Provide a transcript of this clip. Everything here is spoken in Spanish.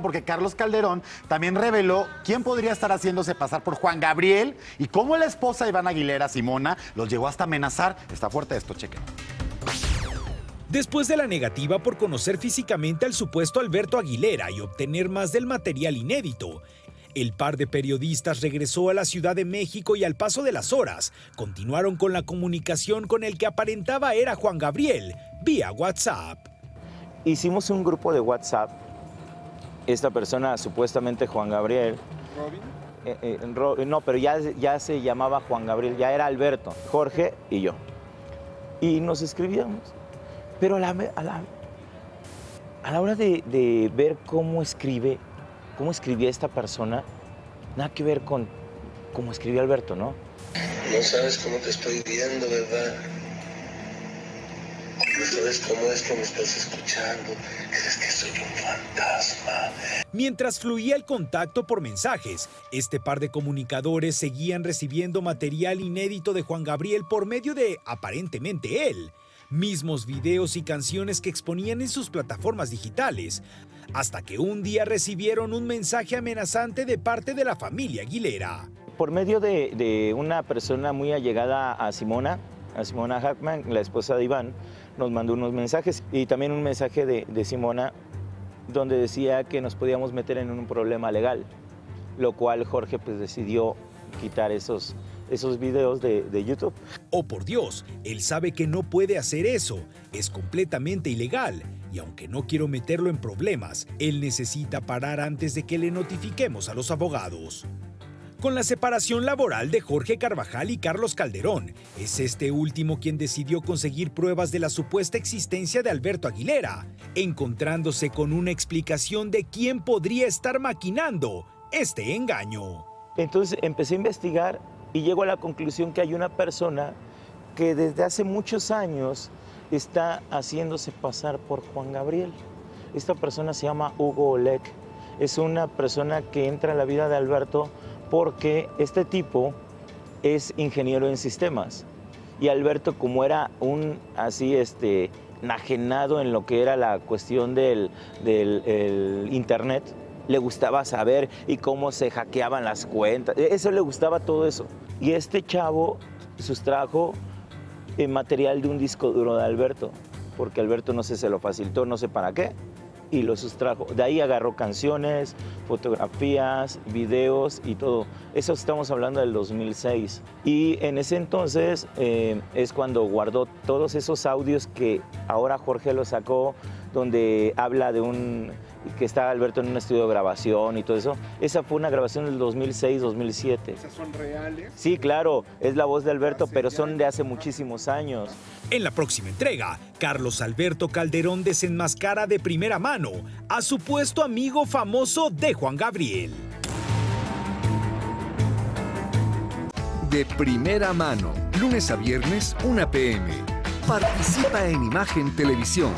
porque Carlos Calderón también reveló quién podría estar haciéndose pasar por Juan Gabriel y cómo la esposa de Iván Aguilera, Simona, los llegó hasta amenazar. Está fuerte esto, chequen. Después de la negativa por conocer físicamente al supuesto Alberto Aguilera y obtener más del material inédito, el par de periodistas regresó a la Ciudad de México y al paso de las horas continuaron con la comunicación con el que aparentaba era Juan Gabriel vía WhatsApp. Hicimos un grupo de WhatsApp. Esta persona, supuestamente Juan Gabriel. ¿Robin? Eh, eh, no, pero ya, ya se llamaba Juan Gabriel, ya era Alberto, Jorge y yo. Y nos escribíamos. Pero a la, a la, a la hora de, de ver cómo escribe, cómo escribía esta persona, nada que ver con cómo escribió Alberto, ¿no? No sabes cómo te estoy viendo, ¿verdad? No sabes cómo es que me estás escuchando. ¿Crees que soy fantasma? Mientras fluía el contacto por mensajes, este par de comunicadores seguían recibiendo material inédito de Juan Gabriel por medio de, aparentemente, él mismos videos y canciones que exponían en sus plataformas digitales, hasta que un día recibieron un mensaje amenazante de parte de la familia Aguilera. Por medio de, una persona muy allegada a Simona, a Simona Hackman, la esposa de Iván, nos mandó unos mensajes y también un mensaje de, Simona donde decía que nos podíamos meter en un problema legal, lo cual Jorge pues decidió quitar esos, esos videos de, YouTube. Oh, por Dios, él sabe que no puede hacer eso, es completamente ilegal. Y aunque no quiero meterlo en problemas, él necesita parar antes de que le notifiquemos a los abogados. Con la separación laboral de Jorge Carvajal y Carlos Calderón, es este último quien decidió conseguir pruebas de la supuesta existencia de Alberto Aguilera, encontrándose con una explicación de quién podría estar maquinando este engaño. Entonces empecé a investigar y llego a la conclusión que hay una persona que desde hace muchos años está haciéndose pasar por Juan Gabriel. Esta persona se llama Hugo Oleg. Es una persona que entra en la vida de Alberto porque este tipo es ingeniero en sistemas. Y Alberto, como era un así, este, enajenado en lo que era la cuestión del, del internet, le gustaba saber y cómo se hackeaban las cuentas. Eso le gustaba todo eso. Y este chavo sustrajo el material de un disco duro de Alberto, porque Alberto no sé, se lo facilitó, no sé para qué, y lo sustrajo. De ahí agarró canciones, fotografías, videos y todo. Eso estamos hablando del 2006. Y en ese entonces eh, es cuando guardó todos esos audios que ahora Jorge lo sacó, donde habla de un que está Alberto en un estudio de grabación y todo eso. Esa fue una grabación del 2006-2007. ¿Esas son reales? Sí, claro, es la voz de Alberto, pero son de hace muchísimos años. En la próxima entrega, Carlos Alberto Calderón desenmascara de primera mano a supuesto amigo famoso de Juan Gabriel. De primera mano, lunes a viernes, 1 pm. Participa en Imagen Televisión.